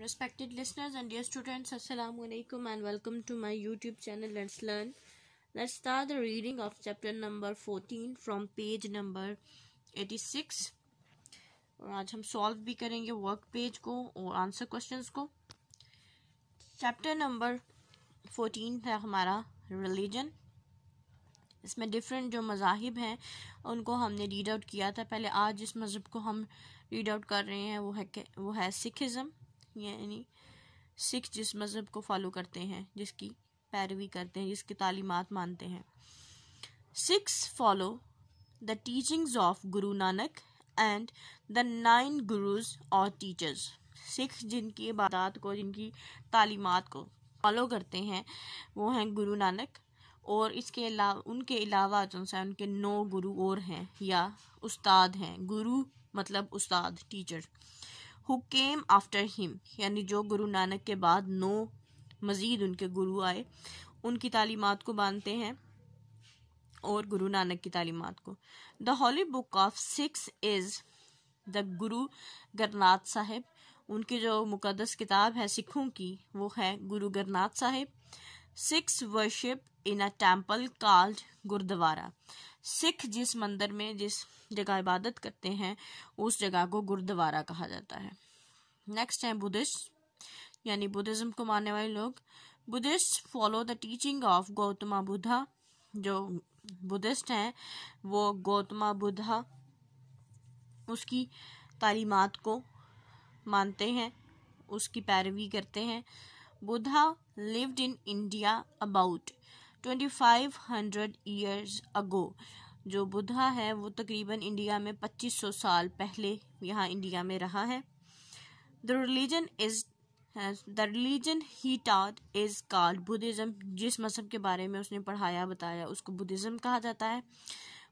Respected listeners and dear students, Assalamu alaikum and welcome to my YouTube channel Let's Learn. Let's start the reading of chapter number 14 from page number 86. और आज हम solve भी करेंगे work page को और answer questions को chapter number 14 है हमारा रिलीजन इसमें डिफरेंट जो मज़ाहिब हैं उनको हमने रीड आउट किया था पहले आज जिस मज़हब को हम रीड आउट कर रहे हैं वो है वो है सिखिज़म यानी सिख जिस मज़हब को फॉलो करते हैं, जिसकी पैरवी करते हैं, जिसकी तालीमात मानते हैं। Sikhs follow the teachings of Guru Nanak and the nine gurus और टीचर्स सिख जिनकी इबादत को, जिनकी तालीमात को फॉलो करते हैं, वो हैं गुरु नानक और इसके अलावा उनके अलावा जो है, उनके नौ गुरु और हैं या उस्ताद हैं। गुरु मतलब उस्ताद teacher who came after him यानी जो गुरु नानक के बाद नो मज़ीद उनके गुरु आए, उनकी तालीमत को मानते हैं और गुरु नानक की तालीमत को। The holy book of Sikhs is the Guru Granth Sahib उनकी जो मुकदस किताब है सिखों की, वो है Guru Granth Sahib Sikhs worship in a temple called gurudwara Sikh जिस मंदिर में, जिस जगह इबादत करते हैं, उस जगह को गुरुद्वारा कहा जाता है। नेक्स्ट है बुद्धिस्ट यानी बुद्धिज्म को मानने वाले लोग। Buddhists follow the teaching of Gautama Buddha जो बुद्धिस्ट हैं, वो गौतमा बुद्धा उसकी तालीमात को मानते हैं, उसकी पैरवी करते हैं। Buddha lived in India about twenty five hundred years ago जो बुद्धा है, वो तकरीबन इंडिया में पच्चीस सौ साल पहले यहाँ इंडिया में रहा है। The religion is the religion he that is called Buddhism जिस मज़हब के बारे में उसने पढ़ाया, बताया, उसको बुद्धिज़्म कहा जाता है।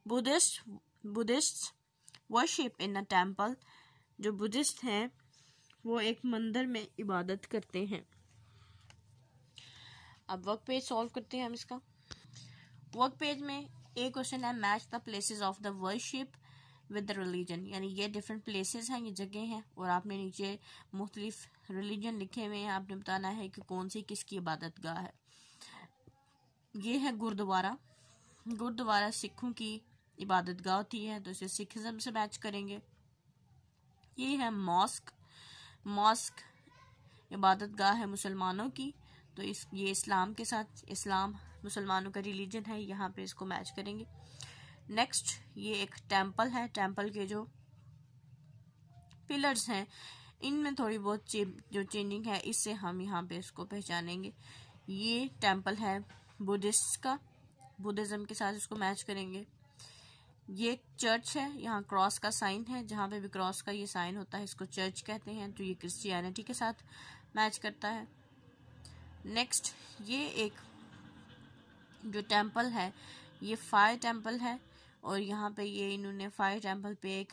Buddhists Buddhists worship in a temple जो बुद्धिस्ट हैं, वो एक मंदिर में इबादत करते हैं। अब वर्क पेज सॉल्व करते हैं हम इसका। वर्क पेज में एक क्वेश्चन है match the places of the worship with the religion यानी ये डिफरेंट प्लेसेस हैं, ये जगह हैं, और आपने नीचे मुख्तलिफ़ रिलीजन लिखे हुए हैं, आपने बताना है कि कौन सी किसकी इबादत गाह है। ये है गुरुद्वारा। गुरुद्वारा सिखों की इबादत गाह होती है तो इसे सिखिज्म से मैच करेंगे। ये है मॉस्क। मॉस्क इबादत गाह है मुसलमानों की। तो इस, ये इस्लाम के साथ, इस्लाम मुसलमानों का रिलीजन है, यहाँ पे इसको मैच करेंगे। नेक्स्ट ये एक टेंपल है टेंपल के जो पिलर्स हैं, इनमें थोड़ी बहुत जो चेंजिंग है, इससे हम यहाँ पे इसको पहचानेंगे। ये टेंपल है बुद्धिस्ट का बुद्धिज़्म के साथ इसको मैच करेंगे। ये चर्च है, यहाँ क्रॉस का साइन है, जहाँ पे भी क्रॉस का ये साइन होता है, इसको चर्च कहते हैं तो ये क्रिश्चियनिटी के साथ मैच करता है। नेक्स्ट ये एक जो टेंपल है, ये फायर टेंपल है और यहाँ पे ये इन्होंने फायर टेंपल पे एक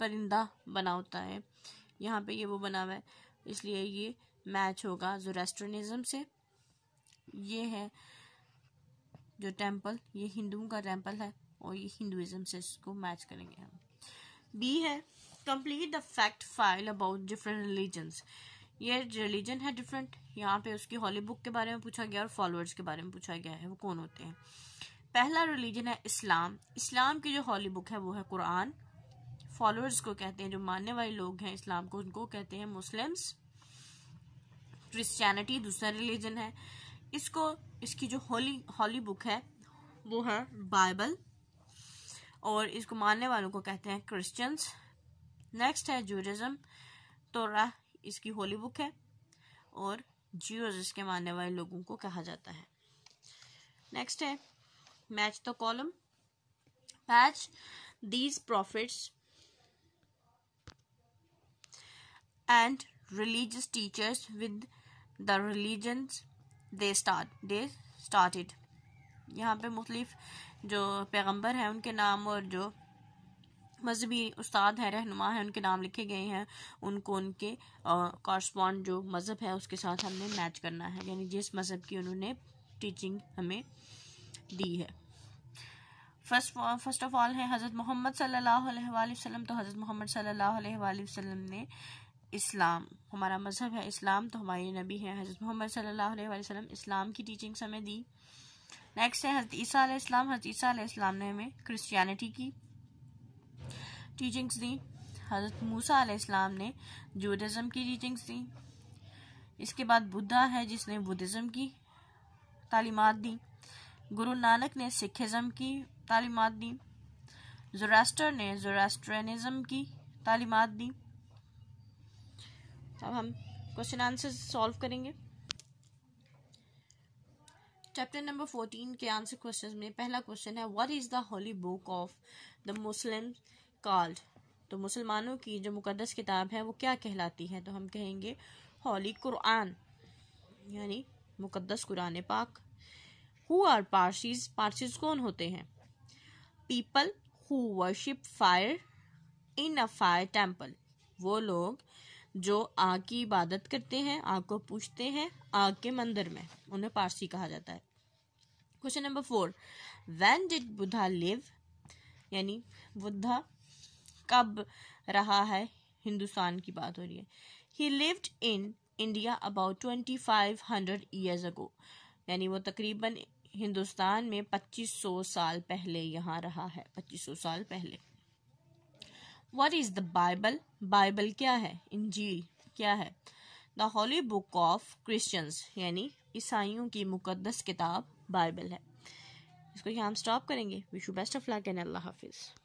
परिंदा बना होता है। यहाँ पे ये वो बना हुआ है, इसलिए ये मैच होगा जोरेस्ट्रनिज्म से। ये है जो टेंपल ये हिंदुओं का टेंपल है और ये हिंदुज़म से इसको मैच करेंगे हम। बी है complete the fact file about different religions ये रिलीजन है डिफरेंट यहाँ पे उसकी हॉली बुक के बारे में पूछा गया और फॉलोअर्स के बारे में पूछा गया है, वो कौन होते हैं? पहला रिलीजन है इस्लाम. इस्लाम की जो हॉली बुक है वो है कुरान. फॉलोअर्स को कहते हैं, जो मानने वाले लोग हैं इस्लाम को, उनको कहते हैं मुस्लिम्स. क्रिश्चियनिटी दूसरा रिलीजन है. इसको, इसकी जो हॉली हॉली बुक है, वो है बाइबल और इसको मानने वालों को कहते हैं क्रिश्चियंस नेक्स्ट है जूरिज्म तोरा इसकी होली बुक है और जियोज इसके मानने वाले लोगों को कहा जाता है। नेक्स्ट है match the column match these prophets and religious teachers with the religion they start they started यहाँ पे मुख्तलिफ़ जो पैगंबर हैं, उनके नाम और जो मजहबी उस्ताद हैं, रहनुमा हैं, उनके नाम लिखे गए हैं। उनको उनके कॉरस्पॉन्ड जो मज़हब है, उसके साथ हमने मैच करना है। यानी जिस मज़हब की उन्होंने टीचिंग हमें दी है। फ़र्स्ट फ़र्स्ट ऑफ़ ऑल है हज़रत मोहम्मद सल्लल्लाहु अलैहि वसल्लम। तो हज़रत मोहम्मद सल्लल्लाहु अलैहि वसल्लम ने इस्लाम, हमारा मज़हब है इस्लाम तो हमारे नबी हैं हज़रत मोहम्मद सल्लल्लाहु अलैहि वसल्लम। इस्लाम की टीचिंग्स हमें दी। नेक्स्ट है हज़रत ईसा इस्लाम हज़रत ईसा इस्लाम ने हमें क्रिश्चियनिटी की टीचिंग्स दी हज़रत मूसा इस्लाम ने जूडिज़म की टीचिंग्स दी इसके बाद बुद्धा है जिसने बुद्धिज़्म की तालीमत दी गुरु नानक ने सिखिज़म की तालीमत दी जोरास्टर ने जोरास्ट्रनिज़म की तालीमत दी अब हम क्वेश्चन आंसर सॉल्व करेंगे चैप्टर नंबर फोर्टीन के आंसर क्वेश्चन में पहला क्वेश्चन है what is the holy book of the Muslim called तो मुसलमानों की जो मुकदस किताब है, वो क्या कहलाती है? तो हम कहेंगे होली कुरान यानी मुकदस कुरान पाक। हु आर पार्सीज पार्सीज कौन होते हैं? People who worship fire in a fire temple वो लोग जो आग की इबादत करते हैं, आग को पूछते हैं, आग के मंदिर में। उन्हें पारसी कहा जाता है। Question number four when did Buddha live यानी बुद्धा कब रहा है? हिंदुस्तान की बात हो रही है। He lived in India about twenty five hundred years ago यानी वो तकरीबन हिंदुस्तान में पच्चीस सौ साल पहले यहाँ रहा है। पच्चीस सौ साल पहले। What is the Bible Bible क्या है? इंजील क्या है? The holy book of Christians यानी ईसाइयों की मुकद्दस किताब बाइबल है। इसको यहाँ हम स्टॉप करेंगे। Wish you best of luck and अल्लाह हाफिज़